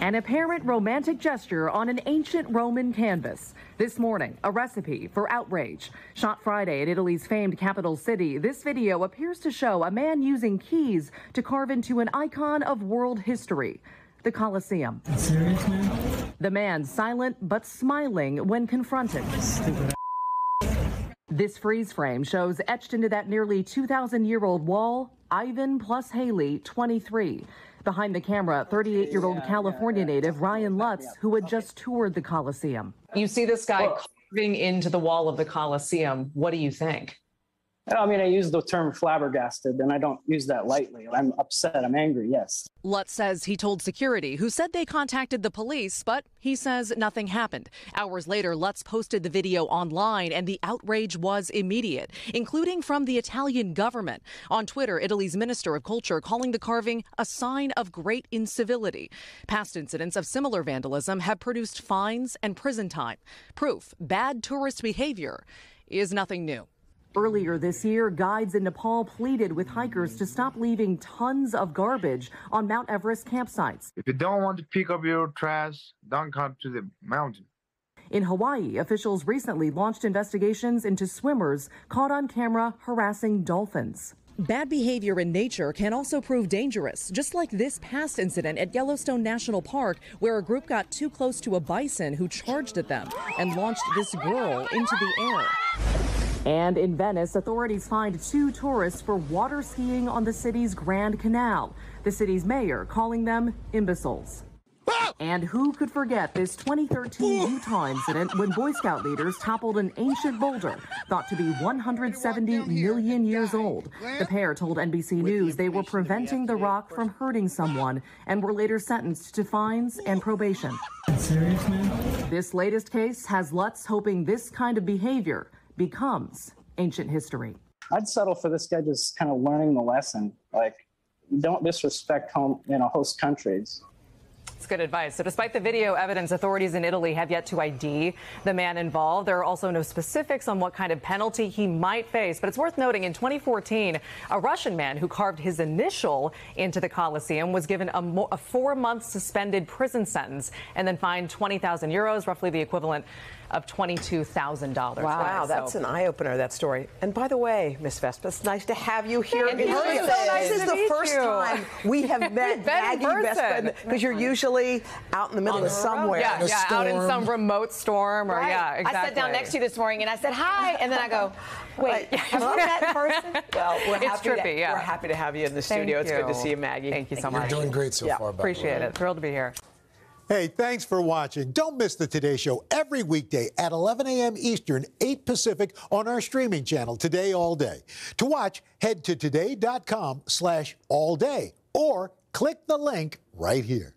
An apparent romantic gesture on an ancient Roman canvas. This morning, a recipe for outrage. Shot Friday at Italy's famed capital city, this video appears to show a man using keys to carve into an icon of world history the Colosseum. Serious, man? The man silent but smiling when confronted. This freeze frame shows etched into that nearly 2,000 year old wall Ivan plus Haley, 23. Behind the camera, 38 year old California native Ryan Lutz, who had just toured the Coliseum. You see this guy carving into the wall of the Coliseum. What do you think? I mean, I use the term flabbergasted, and I don't use that lightly. I'm upset. I'm angry. Yes. Lutz says he told security, who said they contacted the police, but he says nothing happened. Hours later, Lutz posted the video online, and the outrage was immediate, including from the Italian government. On Twitter, Italy's Minister of Culture calling the carving a sign of great incivility. Past incidents of similar vandalism have produced fines and prison time. Proof bad tourist behavior is nothing new. Earlier this year, guides in Nepal pleaded with hikers to stop leaving tons of garbage on Mount Everest campsites. If you don't want to pick up your trash, don't come to the mountain. In Hawaii, officials recently launched investigations into swimmers caught on camera harassing dolphins. Bad behavior in nature can also prove dangerous, just like this past incident at Yellowstone National Park, where a group got too close to a bison who charged at them and launched this girl into the air. And in Venice, authorities fined two tourists for water skiing on the city's Grand Canal. The city's mayor calling them imbeciles. And who could forget this 2013 Utah incident when Boy Scout leaders toppled an ancient boulder thought to be 170 million years old? The pair told NBC News they were preventing the rock from hurting someone and were later sentenced to fines and probation. Serious, man? This latest case has Lutz hoping this kind of behavior becomes ancient history. I'd settle for this guy just kind of learning the lesson. Like, don't disrespect home, you know, host countries. It's good advice. So, despite the video evidence, authorities in Italy have yet to ID the man involved. There are also no specifics on what kind of penalty he might face. But it's worth noting in 2014, a Russian man who carved his initial into the Colosseum was given a, mo- a four month suspended prison sentence and then fined 20,000 euros, roughly the equivalent of $22,000. Wow, wow that's so. an eye opener, that story. And by the way, Miss Vespa, it's nice to have you here in person. So nice this is the first you. time we have met Maggie Vespa because you're usually out in the middle of somewhere. Yeah, yeah out in some remote storm or right. yeah, exactly. I sat down next to you this morning and I said hi, and then I go, wait, have we met in person? Well, we're it's happy, trippy, to, yeah. we're happy to have you in the studio. Thank it's good to see you, Maggie. Thank you so You're much. You're doing great so yeah. far. Appreciate it. Thrilled to be here. Hey, thanks for watching. Don't miss the Today Show every weekday at 11 a.m. Eastern, 8 Pacific on our streaming channel, Today All Day. To watch, head to today.com slash all day or click the link right here.